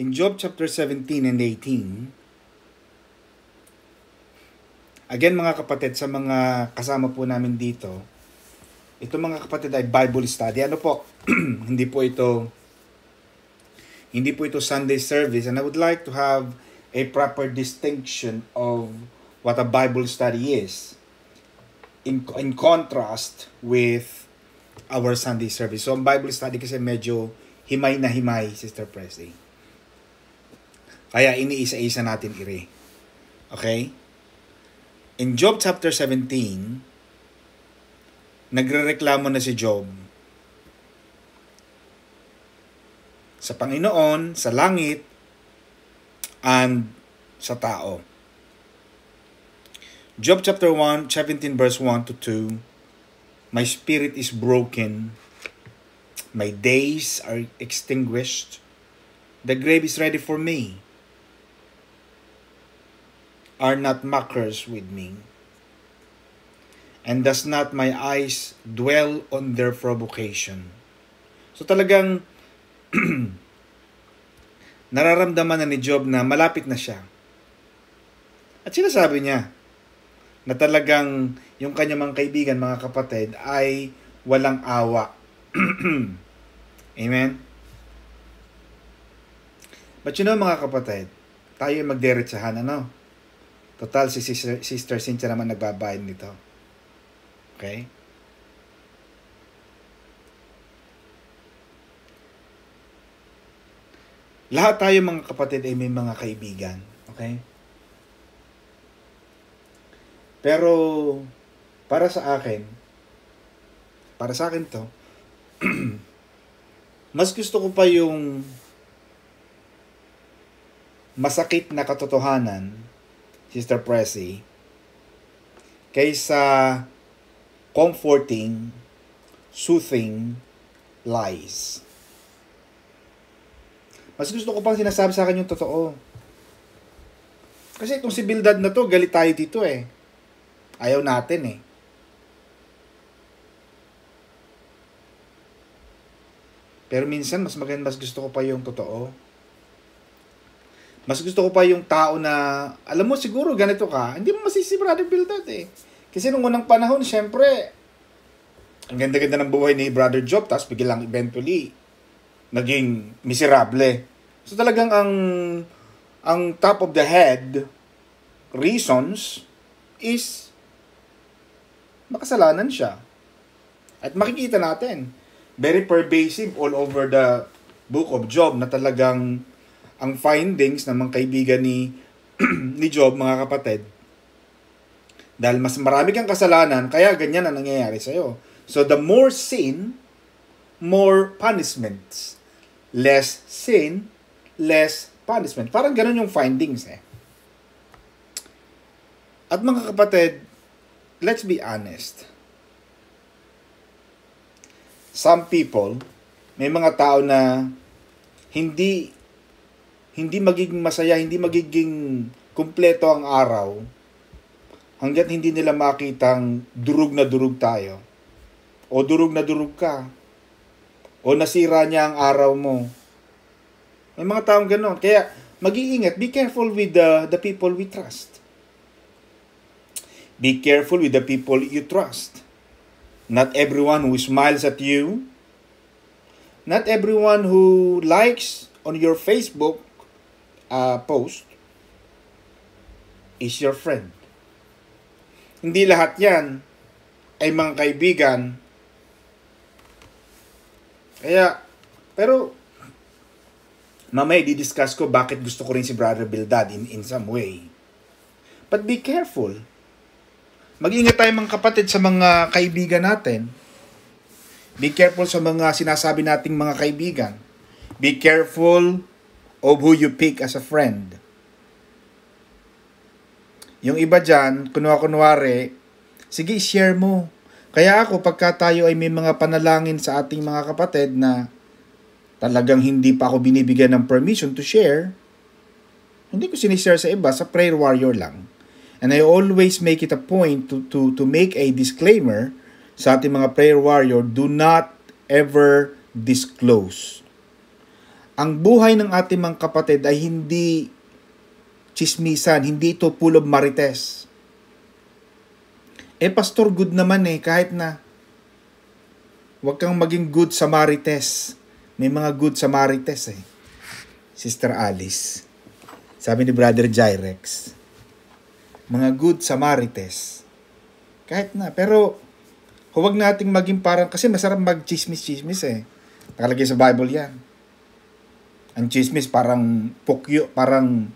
in Job chapter 17 and 18, again mga kapatid, sa mga kasama po namin dito, ito mga kapatid ay Bible study. Ano po? hindi po ito hindi po ito Sunday service and I would like to have a proper distinction of what a Bible study is in in contrast with our Sunday service. So, ang Bible study kasi medyo himay na himay, Sister Presley. Kaya iniisa-isa natin ire. Okay? In Job chapter 17, nagrereklamo na si Job sa Panginoon, sa langit, and sa tao. Job chapter 1, 17 verse 1 to 2, My spirit is broken, my days are extinguished, the grave is ready for me. Are not mockers with me? And does not my eyes dwell on their provocation? So talagang nararamdaman na ni Job na malapit na siya. At sinasabi niya na talagang yung kanyang mga kaibigan, mga kapatid, ay walang awa. Amen? But you know mga kapatid, tayo magdiretsahan, ano? Total, si Sister, Sister Cynthia naman nagbabayad nito. Okay? Lahat tayo mga kapatid ay may mga kaibigan. Okay? Pero, para sa akin, para sa akin to, mas gusto ko pa yung masakit na katotohanan, Sister Pressy, kaysa comforting, soothing lies. Mas gusto ko pang sinasabi sa akin yung totoo. Kasi itong si Bildad na to, galit tayo dito eh. Ayaw natin eh. Pero minsan, mas maganda, mas gusto ko pa yung totoo. Mas gusto ko pa yung tao na, alam mo siguro ganito ka, hindi mo masisi Brother Bildad eh. Kasi nung unang panahon, syempre, ang ganda-ganda ng buhay ni Brother Job, tapos biglang eventually, naging miserable. So talagang ang ang top of the head reasons is makasalanan siya. At makikita natin, very pervasive all over the book of Job na talagang ang findings ng mga kaibigan ni ni Job, mga kapatid, dahil mas marami kang kasalanan, kaya ganyan ang nangyayari sa'yo. So the more sin, more punishments. Less sin, less punishment. Parang ganun yung findings eh. At mga kapatid, let's be honest. Some people, may mga tao na hindi hindi magiging masaya, hindi magiging kumpleto ang araw hanggat hindi nila makitang durug na durug tayo. O durug na durug ka. O nasira niya ang araw mo. May mga taong gano'n. Kaya mag-iingat. Be careful with the, the people we trust. Be careful with the people you trust. Not everyone who smiles at you, not everyone who likes on your Facebook uh, post is your friend. Hindi lahat yan ay mga kaibigan. Kaya, pero, mamaya di-discuss ko bakit gusto ko rin si Brother Bildad in, in some way. But be careful. Mag-ingat tayo mga kapatid sa mga kaibigan natin. Be careful sa mga sinasabi nating mga kaibigan. Be careful of who you pick as a friend. Yung iba dyan, kunwa-kunwari, sige, share mo. Kaya ako, pagka tayo ay may mga panalangin sa ating mga kapatid na talagang hindi pa ako binibigyan ng permission to share, hindi ko sinishare sa iba, sa prayer warrior lang. And I always make it a point to, to, to make a disclaimer sa ating mga prayer warrior, do not ever disclose ang buhay ng ating mga kapatid ay hindi chismisan, hindi ito full of marites. Eh, pastor, good naman eh, kahit na huwag kang maging good sa marites. May mga good sa marites eh. Sister Alice. Sabi ni Brother Gyrex. Mga good sa marites. Kahit na. Pero, huwag nating maging parang, kasi masarap mag-chismis-chismis eh. Nakalagay sa Bible yan. Ang chismis parang pokyo, parang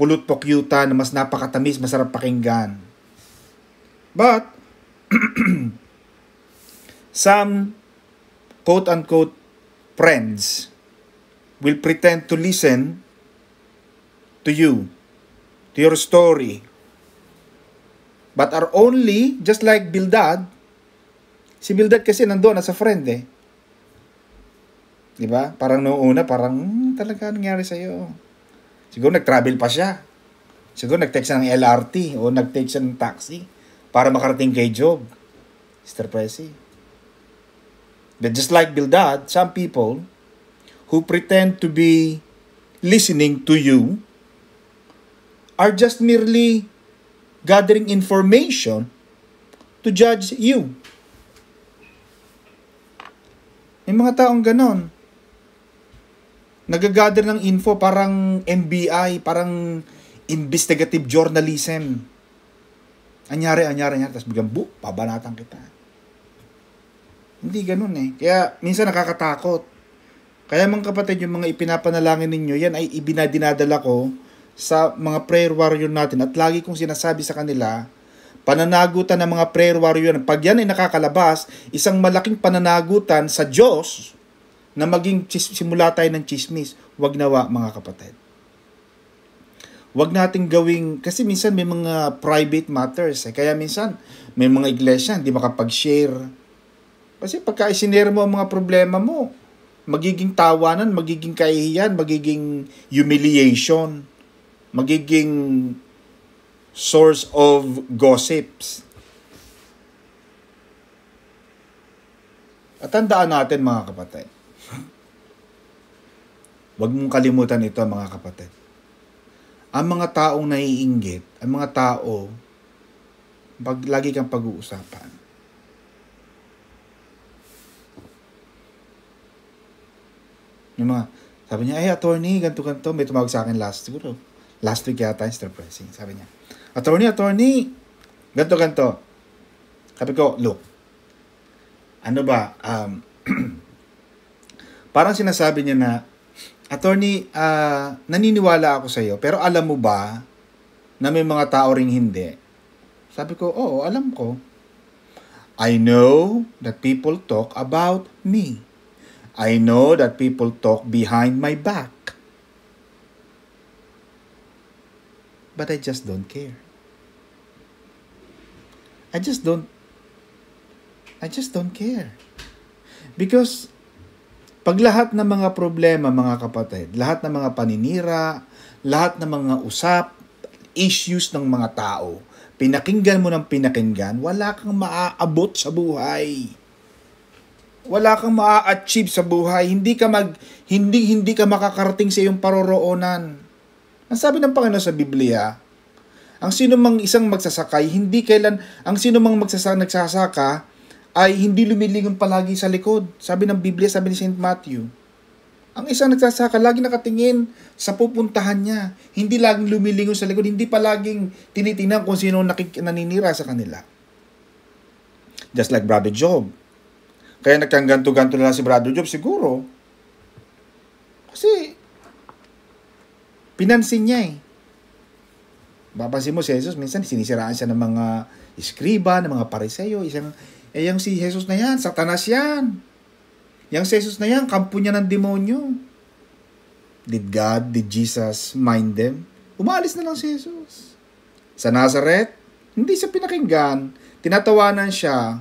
pulot pokyuta na mas napakatamis, masarap pakinggan. But, some quote-unquote friends will pretend to listen to you, to your story, but are only, just like Bildad, si Bildad kasi nandoon as a friend eh. Di ba? Parang noong una, parang hmm, talaga nangyari sa'yo. Siguro nag-travel pa siya. Siguro nag-text siya ng LRT o nag-text siya ng taxi para makarating kay Job. Mr. Presi. But just like Bildad, some people who pretend to be listening to you are just merely gathering information to judge you. May mga taong ganon nagagather ng info parang NBI, parang investigative journalism. Anyari, anyari, anyari. Tapos biglang, bu, pabanatan kita. Hindi ganun eh. Kaya minsan nakakatakot. Kaya mga kapatid, yung mga ipinapanalangin ninyo, yan ay ibinadinadala ko sa mga prayer warrior natin. At lagi kong sinasabi sa kanila, pananagutan ng mga prayer warrior, pag yan ay nakakalabas, isang malaking pananagutan sa Diyos, na maging simula tayo ng chismis. Huwag nawa mga kapatid. Huwag nating gawing, kasi minsan may mga private matters. Eh. Kaya minsan, may mga iglesia, hindi makapag-share. Kasi pagka isinare mo ang mga problema mo, magiging tawanan, magiging kahihiyan, magiging humiliation, magiging source of gossips. At tandaan natin mga kapatid, Huwag mong kalimutan ito mga kapatid. Ang mga taong naiinggit, ang mga tao, pag lagi kang pag-uusapan. Yung mga, sabi niya, ay attorney, ganto ganto may tumawag sa akin last, siguro, last week yata, Mr. Pressing. Sabi niya, attorney, attorney, ganto ganto. Sabi ko, look, ano ba, um, parang sinasabi niya na, Attorney, uh, naniniwala ako sa iyo, pero alam mo ba na may mga tao ring hindi? Sabi ko, oo, alam ko. I know that people talk about me. I know that people talk behind my back. But I just don't care. I just don't I just don't care. Because pag lahat ng mga problema, mga kapatid, lahat ng mga paninira, lahat ng mga usap, issues ng mga tao, pinakinggan mo ng pinakinggan, wala kang maaabot sa buhay. Wala kang maa-achieve sa buhay. Hindi ka mag hindi hindi ka makakarating sa iyong paroroonan. Ang sabi ng Panginoon sa Biblia, ang sino mang isang magsasakay, hindi kailan ang sino mang magsasaka nagsasaka, ay hindi lumilingon palagi sa likod. Sabi ng Biblia, sabi ni St. Matthew. Ang isang nagsasaka, lagi nakatingin sa pupuntahan niya. Hindi laging lumilingon sa likod, hindi palaging tinitingnan kung sino nakik- naninira sa kanila. Just like Brother Job. Kaya nagkangganto-ganto na lang si Brother Job, siguro. Kasi, pinansin niya eh. Papansin mo si Jesus, minsan sinisiraan siya ng mga iskriba, ng mga pariseyo, isang eh, yung si Jesus na yan, satanas yan. Yang si Jesus na yan, kampo niya ng demonyo. Did God, did Jesus mind them? Umalis na lang si Jesus. Sa Nazareth, hindi siya pinakinggan. Tinatawanan siya.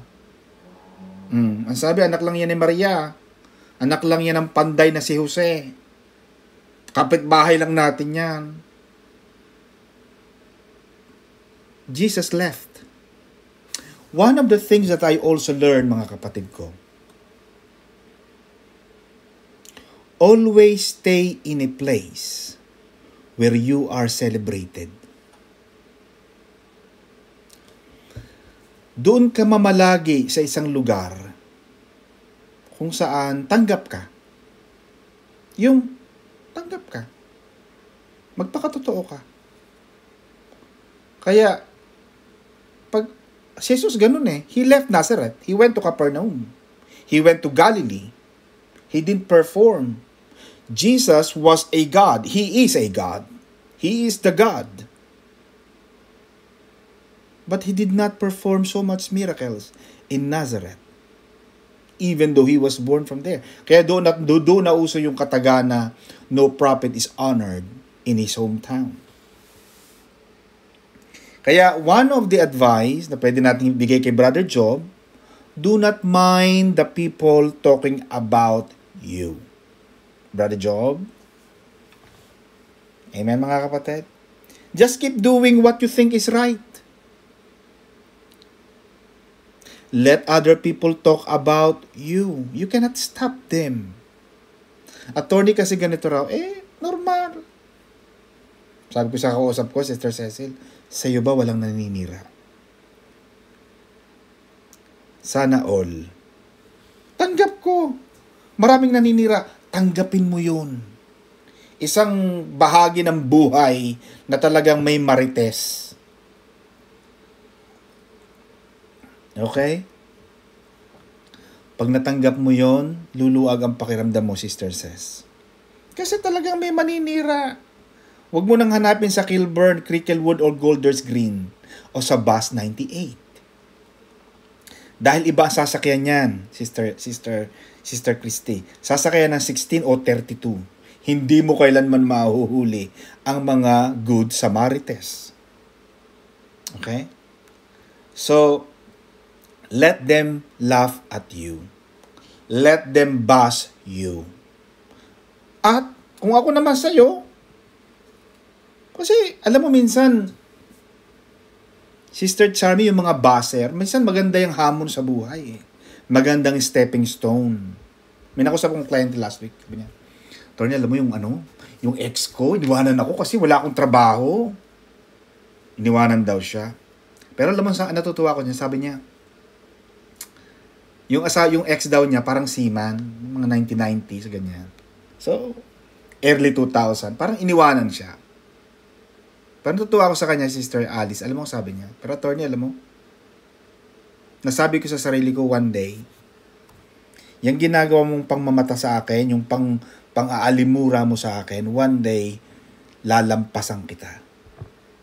Hmm. Ang sabi, anak lang yan ni Maria. Anak lang yan ng panday na si Jose. Kapitbahay lang natin yan. Jesus left. One of the things that I also learned, mga kapatid ko, always stay in a place where you are celebrated. Doon ka mamalagi sa isang lugar kung saan tanggap ka. Yung tanggap ka. Magpakatotoo ka. Kaya, si Jesus ganun eh, he left Nazareth, he went to Capernaum, he went to Galilee, he didn't perform. Jesus was a God. He is a God. He is the God. But he did not perform so much miracles in Nazareth. Even though he was born from there. Kaya doon doon na uso yung kataga na no prophet is honored in his hometown. Kaya one of the advice na pwede natin ibigay kay Brother Job, do not mind the people talking about you. Brother Job? Amen mga kapatid? Just keep doing what you think is right. Let other people talk about you. You cannot stop them. Attorney kasi ganito raw, eh, normal. Sabi ko sa kausap ko, Sister Cecil, sa iyo ba walang naninira? Sana all. Tanggap ko. Maraming naninira. Tanggapin mo yun. Isang bahagi ng buhay na talagang may marites Okay? Pag natanggap mo yon, luluag ang pakiramdam mo, Sister Says. Kasi talagang may maninira. Huwag mo nang hanapin sa Kilburn, Cricklewood, or Golders Green o sa Bus 98. Dahil iba ang sasakyan niyan, Sister, Sister, Sister Christy. Sasakyan ng 16 o 32. Hindi mo kailanman mahuhuli ang mga good Samaritans. Okay? So, Let them laugh at you. Let them bash you. At kung ako naman sa'yo, kasi alam mo minsan, Sister Charmy, yung mga baser, minsan maganda yung hamon sa buhay. Eh. Magandang stepping stone. May nakusap kong client last week. Sabi niya, Tony, alam mo yung ano, yung ex ko, iniwanan ako kasi wala akong trabaho. Iniwanan daw siya. Pero alam mo, sa, natutuwa ko niya, sabi niya, yung asa yung ex daw niya parang seaman, mga 1990s ganyan. So early 2000, parang iniwanan siya. Pero natutuwa ako sa kanya, Sister Alice. Alam mo ang sabi niya? Pero attorney, alam mo? Nasabi ko sa sarili ko one day, yung ginagawa mong pangmamata sa akin, yung pang pang-aalimura mo sa akin, one day, lalampasan kita.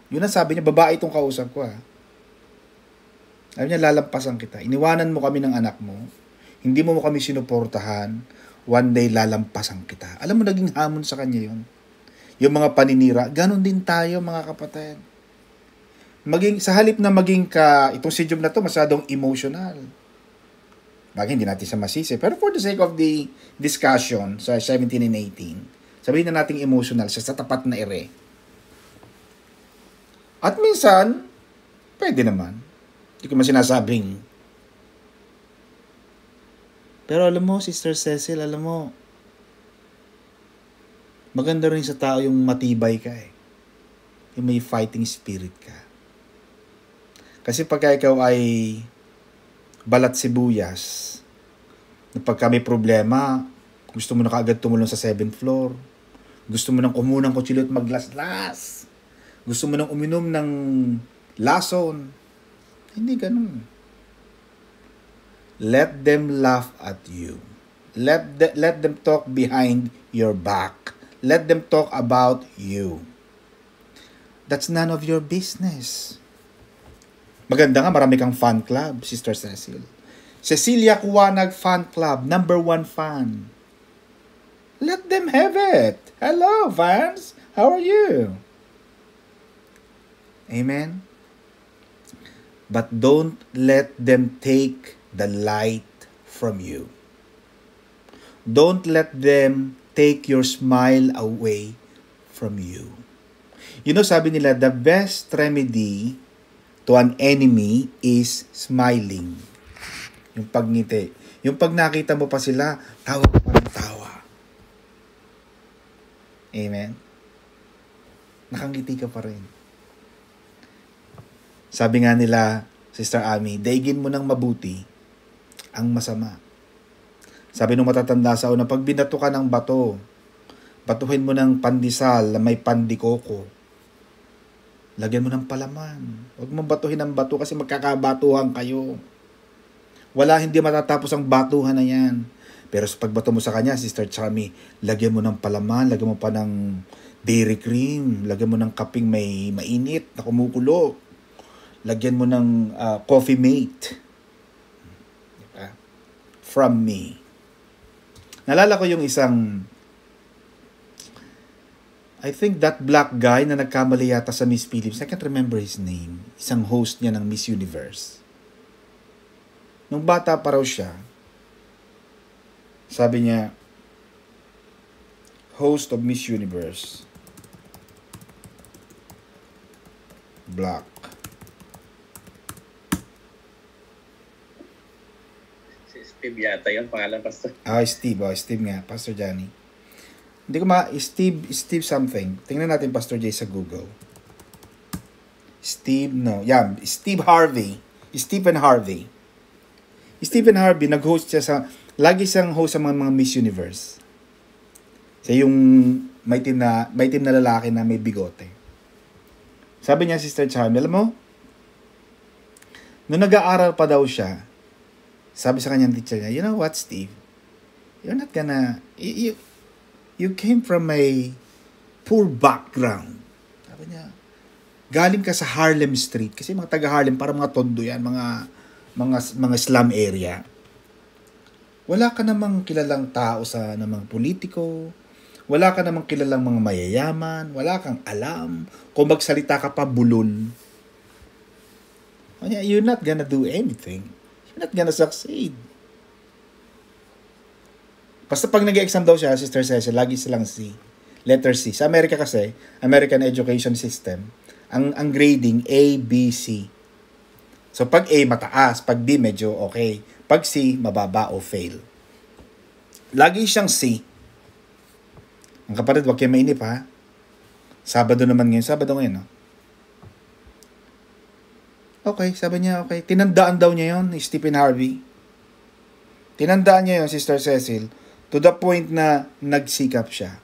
Yun ang sabi niya, babae itong kausap ko ah. Sabi niya, lalampasan kita. Iniwanan mo kami ng anak mo. Hindi mo mo kami sinuportahan. One day, lalampasan kita. Alam mo, naging hamon sa kanya yun. Yung mga paninira, ganon din tayo mga kapatid. Maging, sa halip na maging ka, itong si Job na to masyadong emotional. Bagay, hindi natin siya masisi. Pero for the sake of the discussion sa 17 and 18, sabihin na nating emotional siya sa tapat na ere. At minsan, pwede naman. Hindi ko man sinasabing. Pero alam mo, Sister Cecil, alam mo, maganda rin sa tao yung matibay ka eh. Yung may fighting spirit ka. Kasi pagka ikaw ay balat sibuyas, na pagka may problema, gusto mo na kaagad tumulong sa 7th floor, gusto mo nang kumunang kutsilyo at maglaslas, gusto mo nang uminom ng lason, hindi ganun. Let them laugh at you. Let, the, let them talk behind your back. Let them talk about you. That's none of your business. Maganda nga, marami kang fan club, Sister Cecil. Cecilia Kuwanag Fan Club, number one fan. Let them have it. Hello, fans. How are you? Amen? but don't let them take the light from you. Don't let them take your smile away from you. You know, sabi nila, the best remedy to an enemy is smiling. Yung pagngiti. Yung pag nakita mo pa sila, tawa pa ng tawa. Amen? Nakangiti ka pa rin. Sabi nga nila, Sister Ami, daigin mo ng mabuti ang masama. Sabi nung matatanda sa una, pag binato ka ng bato, batuhin mo ng pandisal na may pandikoko. Lagyan mo ng palaman. Huwag mo batuhin ng bato kasi magkakabatuhan kayo. Wala hindi matatapos ang batuhan na yan. Pero sa pagbato mo sa kanya, Sister Charmy, lagyan mo ng palaman, lagyan mo pa ng dairy cream, lagyan mo ng kaping may mainit na kumukulo, lagyan mo ng uh, coffee mate. Diba? From me. Nalala ko yung isang I think that black guy na nagkamali yata sa Miss Philips, I can't remember his name. Isang host niya ng Miss Universe. Nung bata pa raw siya, sabi niya, host of Miss Universe, black. Si Steve yata yung pangalan, Pastor. Ah, Steve. Oh, Steve nga. Pastor Johnny. Hindi ko ma... Steve, Steve something. Tingnan natin Pastor Jay sa Google. Steve, no. Yeah, Steve Harvey. Stephen Harvey. Stephen Harvey, nag-host siya sa... Lagi siyang host sa mga, mga Miss Universe. Siya yung may team na, may team na lalaki na may bigote. Sabi niya, Sister Charmy, mo, nung nag-aaral pa daw siya, sabi sa kanyang teacher niya, you know what, Steve? You're not gonna... You, you, you came from a poor background. Sabi niya, galing ka sa Harlem Street. Kasi mga taga Harlem, para mga tondo yan, mga, mga, mga slum area. Wala ka namang kilalang tao sa namang politiko. Wala ka namang kilalang mga mayayaman. Wala kang alam. Kung magsalita ka pa, bulol. You're not gonna do anything. You're not gonna succeed. Basta pag nag-exam daw siya, Sister Cecil, lagi silang C. Letter C. Sa Amerika kasi, American Education System, ang, ang grading A, B, C. So pag A, mataas. Pag B, medyo okay. Pag C, mababa o fail. Lagi siyang C. Ang kapatid, wag kayo mainip ha. Sabado naman ngayon. Sabado ngayon, no? Okay, sabi niya, okay. Tinandaan daw niya yon ni Stephen Harvey. Tinandaan niya yon Sister Cecil, to the point na nagsikap siya.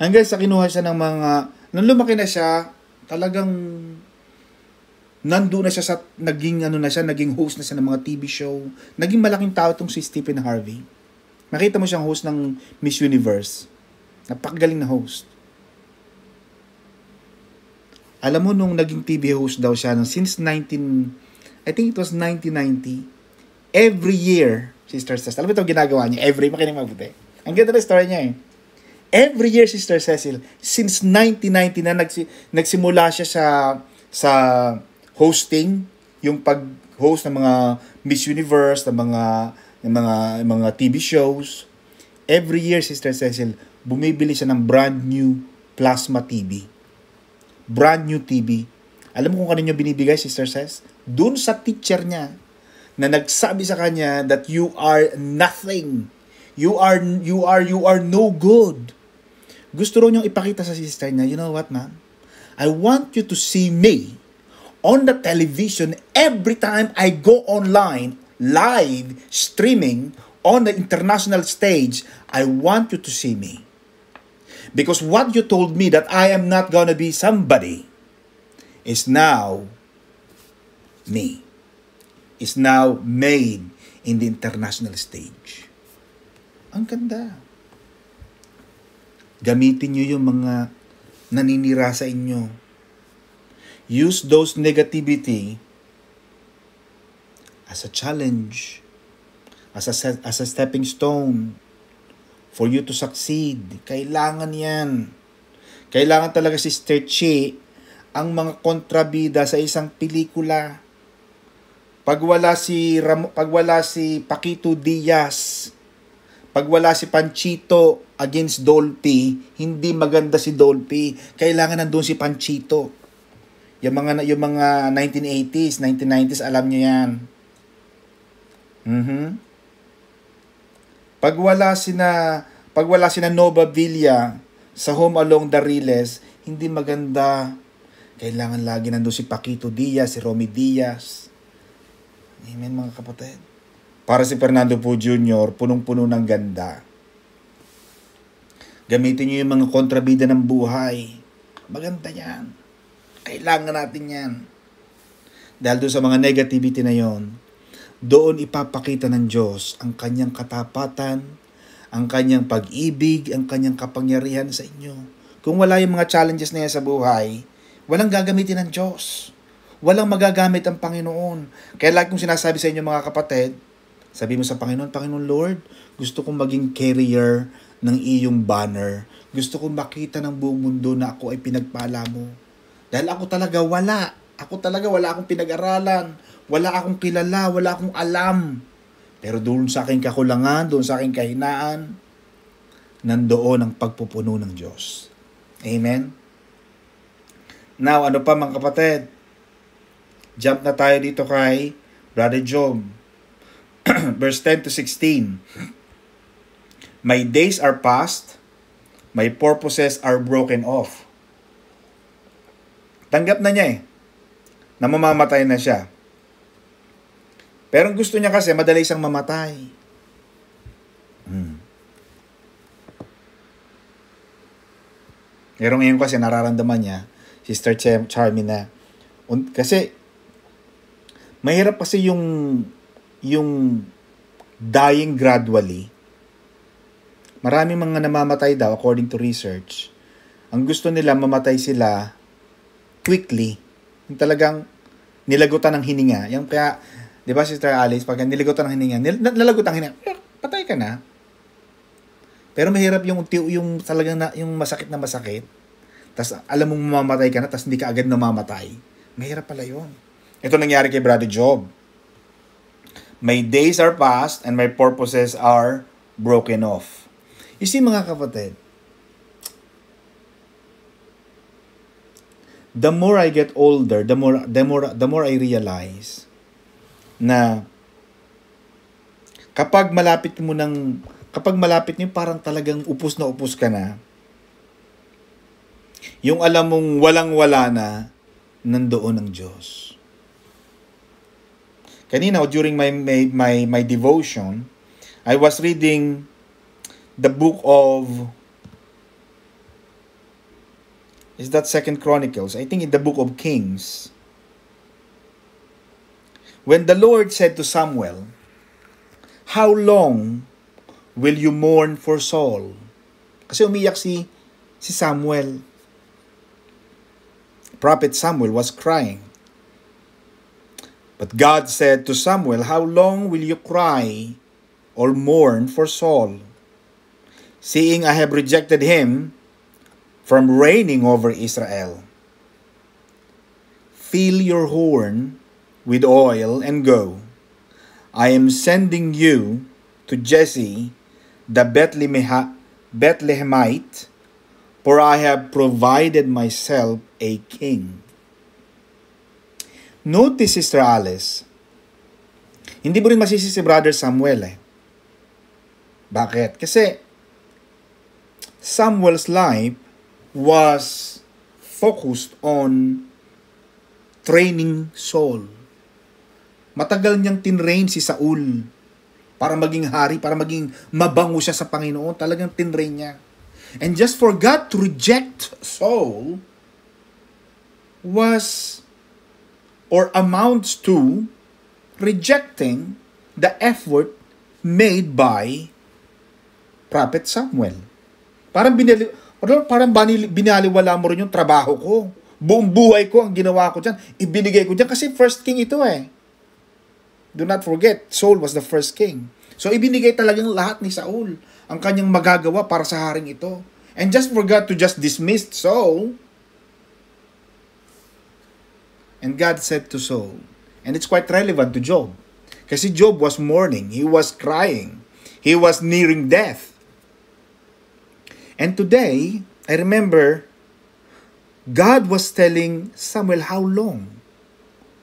Hanggang sa kinuha siya ng mga, nung lumaki na siya, talagang nando na siya sa, naging ano na siya, naging host na siya ng mga TV show. Naging malaking tao itong si Stephen Harvey. Nakita mo siyang host ng Miss Universe. Napakagaling na host. Alam mo, nung naging TV host daw siya, nung since 19, I think it was 1990, every year, Sister Cecil, alam mo ito ginagawa niya, every, makinig mabuti. Ang ganda na story niya eh. Every year, Sister Cecil, since 1990 na nagsi, nagsimula siya sa sa hosting, yung pag-host ng mga Miss Universe, ng mga ng mga ng mga TV shows. Every year, Sister Cecil, bumibili siya ng brand new plasma TV brand new TV. Alam mo kung kanino binibigay, Sister Says? Doon sa teacher niya na nagsabi sa kanya that you are nothing. You are, you are, you are no good. Gusto ro niyong ipakita sa sister niya, you know what, ma'am? I want you to see me on the television every time I go online, live, streaming, on the international stage. I want you to see me. Because what you told me that I am not gonna be somebody is now me. Is now made in the international stage. Ang ganda. Gamitin nyo yung mga naninira sa inyo. Use those negativity as a challenge, as a, as a stepping stone for you to succeed. Kailangan yan. Kailangan talaga si Chi ang mga kontrabida sa isang pelikula. Pag wala si Ram- pag wala si Paquito Diaz, pag wala si Panchito against Dolphy, hindi maganda si Dolphy. Kailangan nandoon si Panchito. Yung mga yung mga 1980s, 1990s, alam niyo 'yan. Mhm. Pag wala sina pag wala sina Nova Villa, sa home along the Riles, hindi maganda. Kailangan lagi nandun si Paquito Diaz, si Romy Diaz. Amen mga kapatid. Para si Fernando po Jr., punong-puno ng ganda. Gamitin niyo yung mga kontrabida ng buhay. Maganda yan. Kailangan natin yan. Dahil doon sa mga negativity na yon, doon ipapakita ng Diyos ang kanyang katapatan, ang kanyang pag-ibig, ang kanyang kapangyarihan sa inyo. Kung wala yung mga challenges na yan sa buhay, walang gagamitin ng Diyos. Walang magagamit ang Panginoon. Kaya like kong sinasabi sa inyo mga kapatid, sabi mo sa Panginoon, Panginoon Lord, gusto kong maging carrier ng iyong banner. Gusto kong makita ng buong mundo na ako ay pinagpala mo. Dahil ako talaga wala. Ako talaga wala akong pinag-aralan. Wala akong kilala. Wala akong alam. Pero doon sa aking kakulangan, doon sa aking kahinaan, nandoon ang pagpupuno ng Diyos. Amen? Now, ano pa mga kapatid? Jump na tayo dito kay Brother Job. Verse 10 to 16. My days are past, my purposes are broken off. Tanggap na niya eh, na mamamatay na siya. Pero gusto niya kasi, madali siyang mamatay. Hmm. Pero ngayon kasi nararamdaman niya, Sister Char- Charmy na, un- kasi, mahirap kasi yung, yung dying gradually. Maraming mga namamatay daw, according to research. Ang gusto nila, mamatay sila quickly. Yung talagang nilagutan ng hininga. Yung kaya, Di ba, Sister Alice, pag niligotan ng hininga, nil- nalagot ang hininga, patay ka na. Pero mahirap yung yung talagang na, yung masakit na masakit. Tapos alam mong mamamatay ka na, tapos hindi ka agad namamatay. Mahirap pala yun. Ito nangyari kay Brother Job. My days are past and my purposes are broken off. You see mga kapatid, the more I get older, the more the more the more I realize na kapag malapit mo ng kapag malapit niyo parang talagang upos na upos ka na yung alam mong walang-wala na nandoon ang Diyos. Kanina during my my my, my devotion I was reading the book of is that Second Chronicles? I think in the book of Kings. When the Lord said to Samuel, How long will you mourn for Saul? Kasi umiyak si, si Samuel. Prophet Samuel was crying. But God said to Samuel, How long will you cry or mourn for Saul? Seeing I have rejected him from reigning over Israel. Fill your horn with oil and go. I am sending you to Jesse the Bethlehemite, for I have provided myself a king. Notice, Sister Alice, hindi mo rin masisi si Brother Samuel eh. Bakit? Kasi Samuel's life was focused on training Saul Matagal niyang tinrain si Saul para maging hari, para maging mabango siya sa Panginoon. Talagang tinrain niya. And just for God to reject Saul was or amounts to rejecting the effort made by Prophet Samuel. Parang binali, parang banili, binaliwala mo rin yung trabaho ko. Buong buhay ko ang ginawa ko dyan. Ibinigay ko dyan kasi first king ito eh. Do not forget, Saul was the first king. So ibinigay talagang lahat ni Saul ang kanyang magagawa para sa haring ito. And just forgot to just dismiss Saul. And God said to Saul, and it's quite relevant to Job. Kasi Job was mourning, he was crying, he was nearing death. And today, I remember God was telling Samuel, How long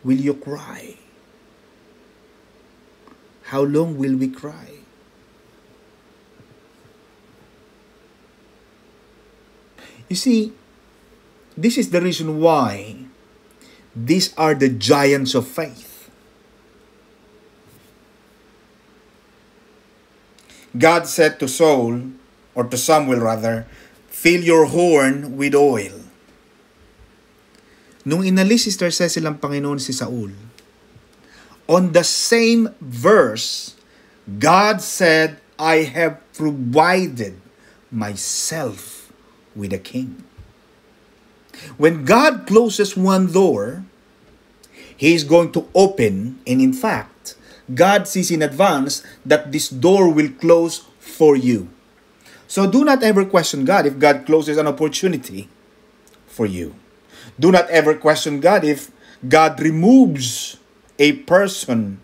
will you cry? How long will we cry? You see, this is the reason why these are the giants of faith. God said to Saul, or to Samuel rather, fill your horn with oil. Nung inalis si Sister Cecil ang Panginoon si Saul, on the same verse, God said, I have provided myself with a king. When God closes one door, He is going to open, and in fact, God sees in advance that this door will close for you. So do not ever question God if God closes an opportunity for you. Do not ever question God if God removes a person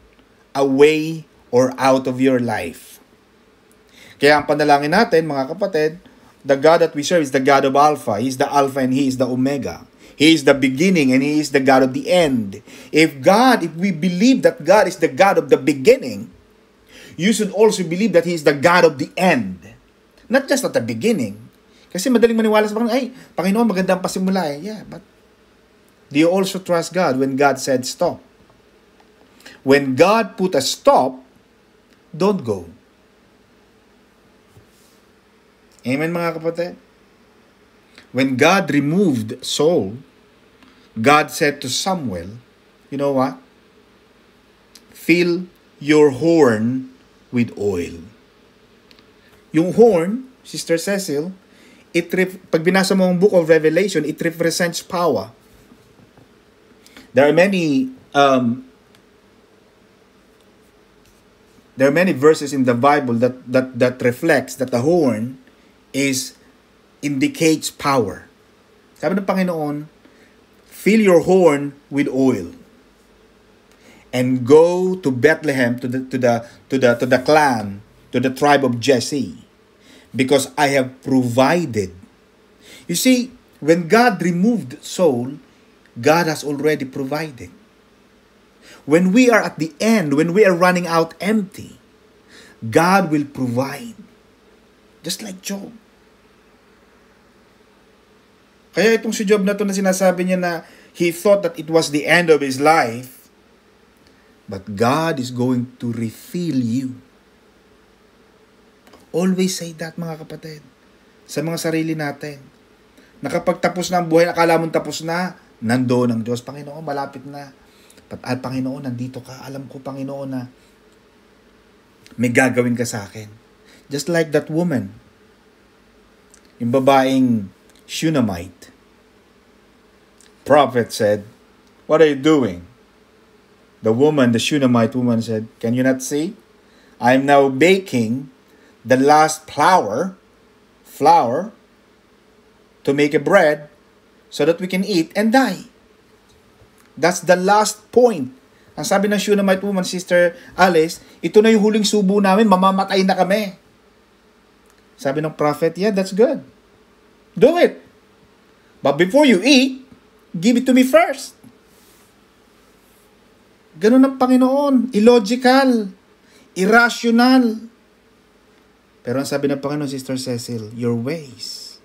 away or out of your life. Kaya ang panalangin natin, mga kapatid, the God that we serve is the God of Alpha. He is the Alpha and He is the Omega. He is the beginning and He is the God of the end. If God, if we believe that God is the God of the beginning, you should also believe that He is the God of the end. Not just at the beginning. Kasi madaling maniwala sa Panginoon, ay, Panginoon, magandang pasimula eh. Yeah, but do you also trust God when God said stop? When God put a stop, don't go. Amen mga kapatid? When God removed Saul, God said to Samuel, you know what? Fill your horn with oil. Yung horn, Sister Cecil, it pag binasa mo ang book of Revelation, it represents power. There are many um, there are many verses in the Bible that that that reflects that the horn is indicates power. Sabi ng Panginoon, fill your horn with oil and go to Bethlehem to the to the to the to the clan to the tribe of Jesse because I have provided. You see, when God removed Saul, God has already provided. When we are at the end, when we are running out empty, God will provide. Just like Job. Kaya itong si Job na to na sinasabi niya na he thought that it was the end of his life, but God is going to refill you. Always say that mga kapatid sa mga sarili natin. Na kapag tapos na ang buhay, akala mong tapos na, nandoon ang Diyos. Panginoon, malapit na. But, ah, Panginoon, nandito ka. Alam ko, Panginoon, na may gagawin ka sa akin. Just like that woman. Yung babaeng Shunammite. Prophet said, What are you doing? The woman, the Shunammite woman said, Can you not see? I am now baking the last flour, flour, to make a bread so that we can eat and die. That's the last point. Ang sabi ng Shunammite woman, Sister Alice, ito na yung huling subo namin, mamamatay na kami. Sabi ng prophet, yeah, that's good. Do it. But before you eat, give it to me first. Ganun ang Panginoon. Illogical. Irrational. Pero ang sabi ng Panginoon, Sister Cecil, your ways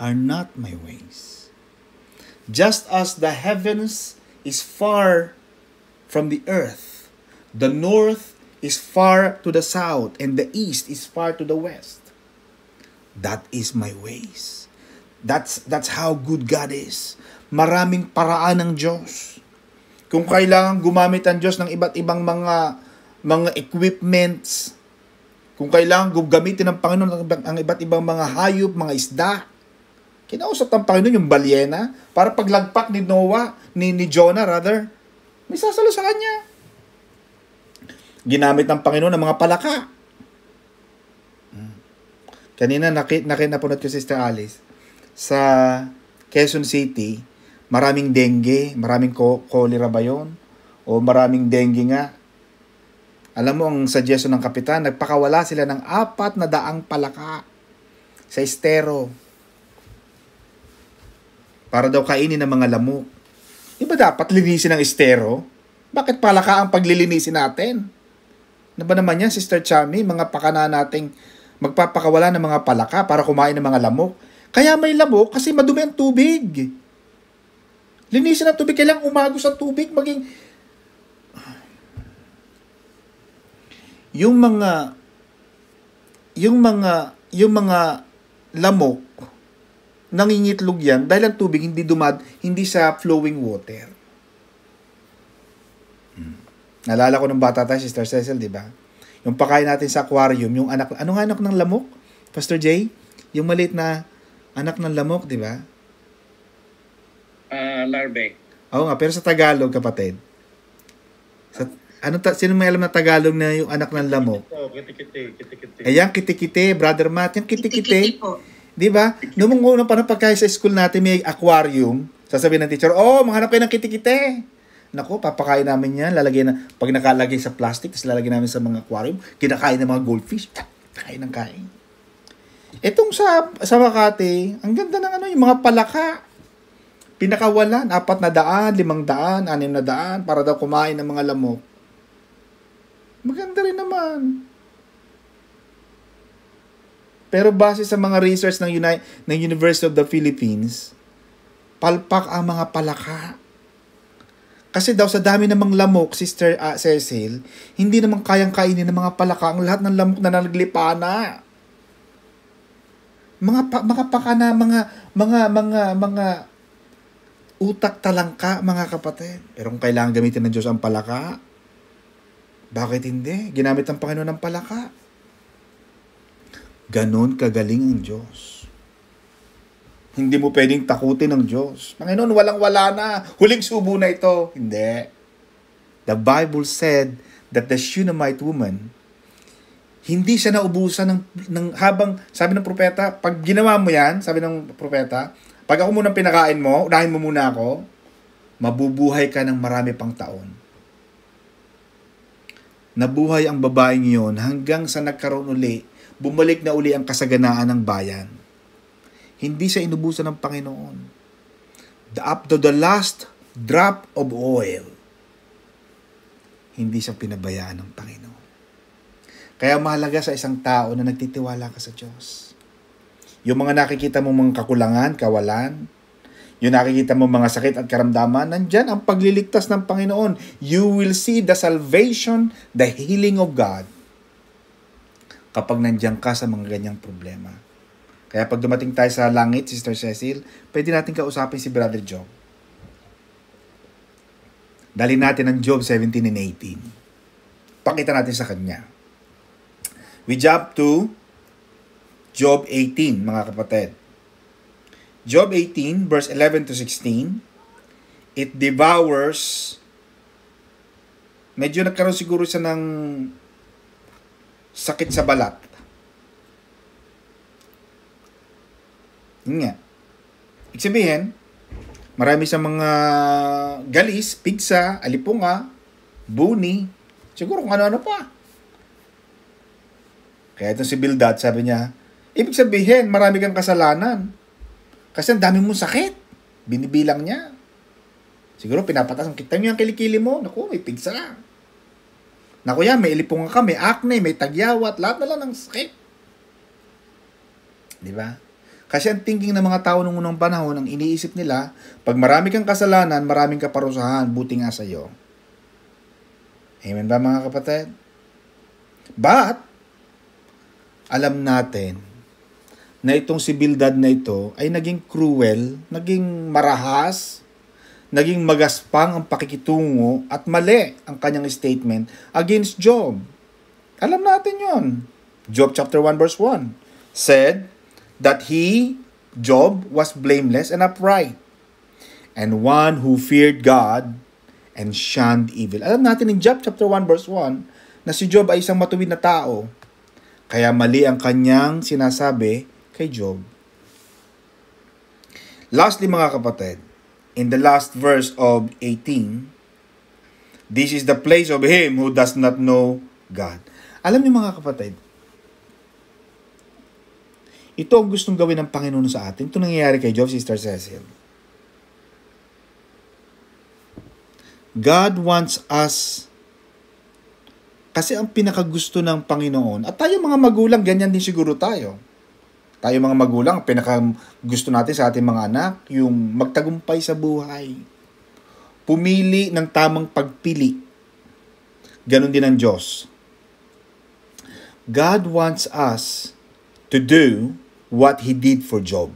are not my ways. Just as the heavens is far from the earth, the north is far to the south, and the east is far to the west. That is my ways. That's that's how good God is. Maraming paraan ng Diyos. Kung kailangan gumamit ang Diyos ng iba't ibang mga mga equipments, kung kailangan gamitin ng Panginoon ang, ang iba't ibang mga hayop, mga isda, kinausap ng Panginoon yung balyena para paglagpak ni Noah, ni, ni Jonah rather, may sasalo sa kanya. Ginamit ng Panginoon ng mga palaka. Kanina nakit nakinapunod ko si Sister Alice sa Quezon City, maraming dengue, maraming cholera ba yun? O maraming dengue nga. Alam mo ang suggestion ng kapitan, nagpakawala sila ng apat na daang palaka sa estero para daw kainin ng mga lamok. Di ba dapat linisin ang estero? Bakit palaka ang paglilinisin natin? Ano ba naman yan, Sister Chami? Mga pakana nating magpapakawala ng mga palaka para kumain ng mga lamok. Kaya may lamok kasi madumi ang tubig. Linisin ang tubig. Kailangan umagos ang tubig. Maging... Yung mga... Yung mga... Yung mga lamok, nangingitlog yan dahil ang tubig hindi dumad, hindi sa flowing water. Hmm. Nalala ko ng bata tayo, Sister Cecil, di ba? Yung pakain natin sa aquarium, yung anak, ano nga anak ng lamok? Pastor Jay? Yung maliit na anak ng lamok, di ba? Ah, larvae. Oo nga, pero sa Tagalog, kapatid. Sa, ano ta, sino may alam na Tagalog na yung anak ng lamok? Oh, kiti-kiti, kiti-kiti. Ayan, kitikite, brother Matt, yung kitikite. Di ba? Noong unang panahon pagka sa school natin may aquarium, sasabihin ng teacher, oh, maghanap kayo ng kitikite. Nako, papakain namin yan. Lalagay na, pag nakalagay sa plastic, tapos lalagay namin sa mga aquarium, kinakain ng mga goldfish. Kain ng kain. Itong sa, sa Makati, ang ganda ng ano, yung mga palaka. Pinakawalan, apat na daan, limang daan, anim na daan, para daw kumain ng mga lamok. Maganda rin naman. Pero base sa mga research ng, Uni- ng University of the Philippines, palpak ang mga palaka. Kasi daw sa dami namang lamok, Sister uh, Cecil, hindi naman kayang kainin ng mga palaka ang lahat ng lamok na naglipana. Mga pa, mga paka na mga mga mga mga utak talangka mga kapatid. Pero kung kailangan gamitin ng Diyos ang palaka, bakit hindi? Ginamit ang Panginoon ng palaka. Ganon kagaling ang Diyos. Hindi mo pwedeng takutin ang Diyos. Panginoon, walang-wala na. Huling subo na ito. Hindi. The Bible said that the Shunammite woman, hindi siya naubusan ng, ng habang, sabi ng propeta, pag ginawa mo yan, sabi ng propeta, pag ako munang pinakain mo, unahin mo muna ako, mabubuhay ka ng marami pang taon. Nabuhay ang babaeng yon hanggang sa nagkaroon uli, bumalik na uli ang kasaganaan ng bayan. Hindi siya inubusan ng Panginoon. The, up to the last drop of oil, hindi siya pinabayaan ng Panginoon. Kaya mahalaga sa isang tao na nagtitiwala ka sa Diyos. Yung mga nakikita mong mga kakulangan, kawalan, yung nakikita mo mga sakit at karamdaman, nandyan ang pagliligtas ng Panginoon. You will see the salvation, the healing of God kapag nandyan ka sa mga ganyang problema. Kaya pag dumating tayo sa langit, Sister Cecil, pwede natin kausapin si Brother Job. Dali natin ang Job 17 and 18. Pakita natin sa kanya. We jump to Job 18, mga kapatid. Job 18, verse 11 to 16. It devours medyo nagkaroon siguro siya ng sakit sa balat. Yun nga. Ibig sabihin, marami sa mga galis, pigsa, alipunga, buni, siguro kung ano-ano pa. Kaya itong si Bildad, sabi niya, ibig sabihin, marami kang kasalanan. Kasi ang dami mong sakit. Binibilang niya. Siguro pinapatas ang kita niyo ang kilikili mo. Naku, may pigsa. Naku yan, may ilipungan ka, may acne, may tagyawat, lahat na lang ng sakit. Di ba? Kasi ang thinking ng mga tao nung unang panahon, ang iniisip nila, pag marami kang kasalanan, maraming kaparusahan, buti nga sa'yo. Amen ba mga kapatid? But, alam natin na itong si Bildad na ito ay naging cruel, naging marahas, naging magaspang ang pakikitungo at mali ang kanyang statement against Job. Alam natin yon. Job chapter 1 verse 1 said that he, Job, was blameless and upright and one who feared God and shunned evil. Alam natin in Job chapter 1 verse 1 na si Job ay isang matuwid na tao. Kaya mali ang kanyang sinasabi kay Job. Lastly mga kapatid, in the last verse of 18, this is the place of him who does not know God. Alam niyo mga kapatid, ito ang gustong gawin ng Panginoon sa atin. Ito nangyayari kay Job, Sister Cecil. God wants us kasi ang pinakagusto ng Panginoon, at tayo mga magulang, ganyan din siguro tayo. Tayo mga magulang, pinaka gusto natin sa ating mga anak, yung magtagumpay sa buhay. Pumili ng tamang pagpili. Ganon din ang Diyos. God wants us to do what He did for Job.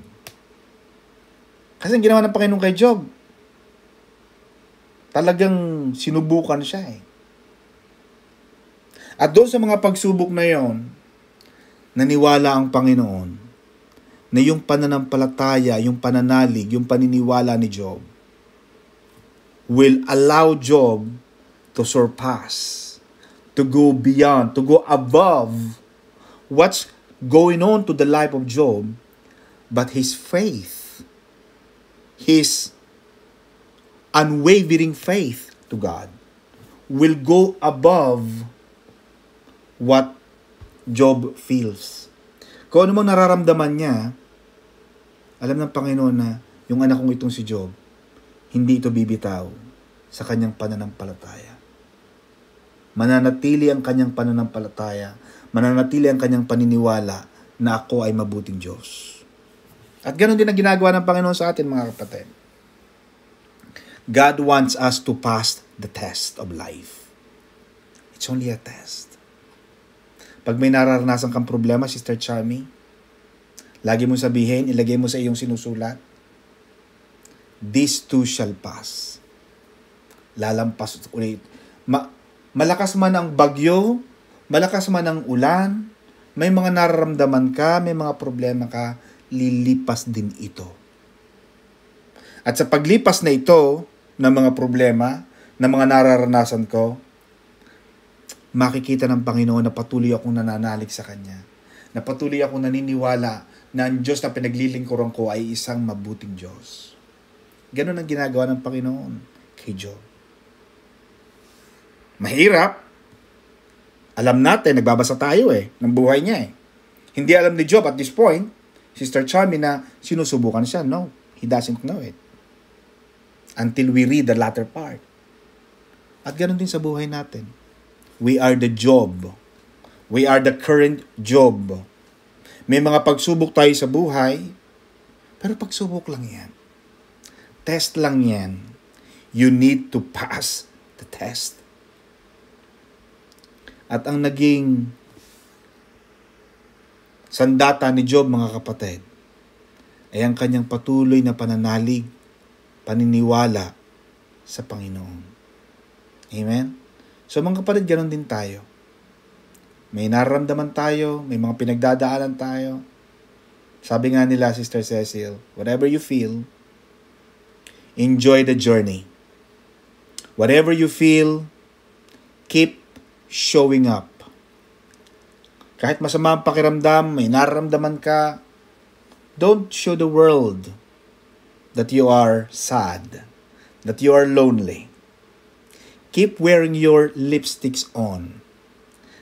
Kasi ang ginawa ng Panginoon kay Job, talagang sinubukan siya eh. At doon sa mga pagsubok na yon, naniwala ang Panginoon na yung pananampalataya, yung pananalig, yung paniniwala ni Job will allow Job to surpass, to go beyond, to go above what's going on to the life of Job, but his faith, his unwavering faith to God will go above what Job feels. Kung ano mang nararamdaman niya, alam ng Panginoon na yung anak kong itong si Job, hindi ito bibitaw sa kanyang pananampalataya. Mananatili ang kanyang pananampalataya, mananatili ang kanyang paniniwala na ako ay mabuting Diyos. At ganoon din ang ginagawa ng Panginoon sa atin mga kapatid. God wants us to pass the test of life. It's only a test. Pag may nararanasan kang problema, Sister Charmy, lagi mo sabihin, ilagay mo sa iyong sinusulat, This too shall pass. Lalampas ulit. Ma- malakas man ang bagyo, malakas man ang ulan, may mga nararamdaman ka, may mga problema ka, lilipas din ito. At sa paglipas na ito, ng mga problema, ng mga nararanasan ko, makikita ng Panginoon na patuloy akong nananalig sa Kanya. Na patuloy akong naniniwala na ang Diyos na pinaglilingkuran ko ay isang mabuting Diyos. Ganon ang ginagawa ng Panginoon kay Job. Mahirap. Alam natin, nagbabasa tayo eh, ng buhay niya eh. Hindi alam ni Job at this point, Sister Charmy, na sinusubukan siya. No, he doesn't know it. Until we read the latter part. At ganon din sa buhay natin. We are the Job. We are the current Job. May mga pagsubok tayo sa buhay, pero pagsubok lang yan. Test lang yan. You need to pass the test. At ang naging sandata ni Job, mga kapatid, ay ang kanyang patuloy na pananalig, paniniwala sa Panginoon. Amen? So mga kapatid, ganun din tayo. May nararamdaman tayo, may mga pinagdadaanan tayo. Sabi nga nila, Sister Cecil, whatever you feel, enjoy the journey. Whatever you feel, keep showing up. Kahit masama ang pakiramdam, may nararamdaman ka, don't show the world that you are sad, that you are lonely. Keep wearing your lipsticks on.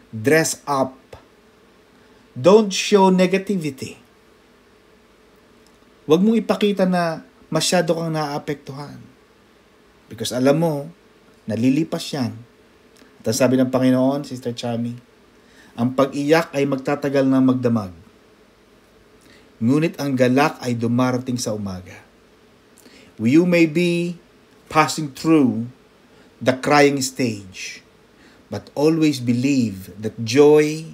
Dress up. Don't show negativity. Huwag mong ipakita na masyado kang naapektuhan. Because alam mo, nalilipas yan. At ang sabi ng Panginoon, Sister Chami, ang pag-iyak ay magtatagal na magdamag. Ngunit ang galak ay dumarating sa umaga. You may be passing through the crying stage, but always believe that joy,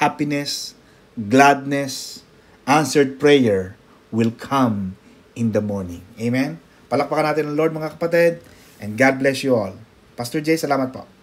happiness, gladness, answered prayer will come in the morning. Amen? Palakpakan natin ang Lord mga kapatid, and God bless you all. Pastor Jay, salamat po.